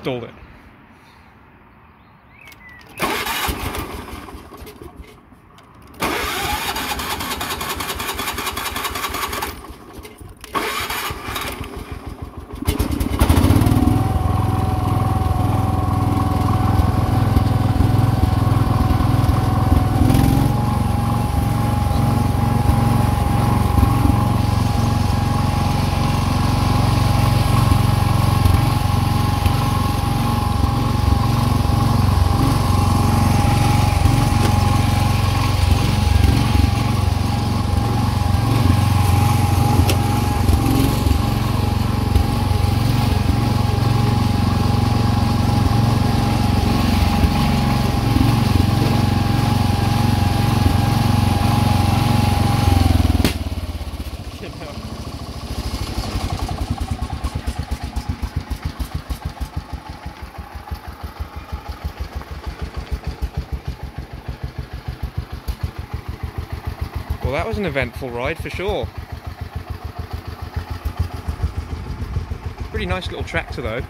installed it. Well, that was an eventful ride for sure. Pretty nice little tractor though.